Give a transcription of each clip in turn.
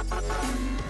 うん。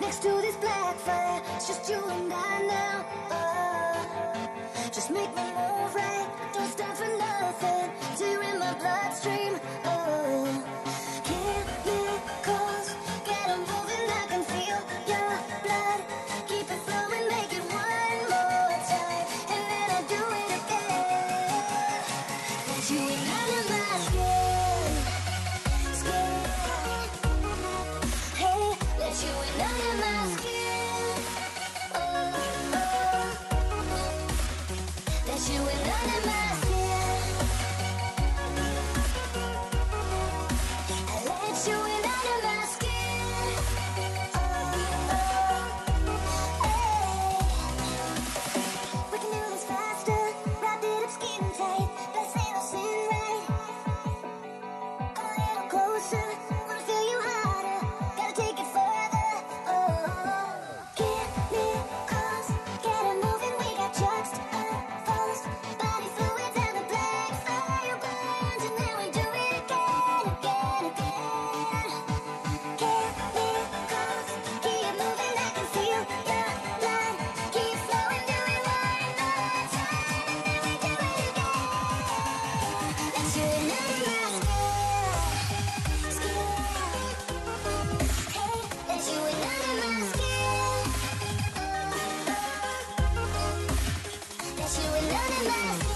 next to this black fire. It's just you and I now. Oh, just make me move right. Don't stop for nothing you're in my bloodstream. Christmas.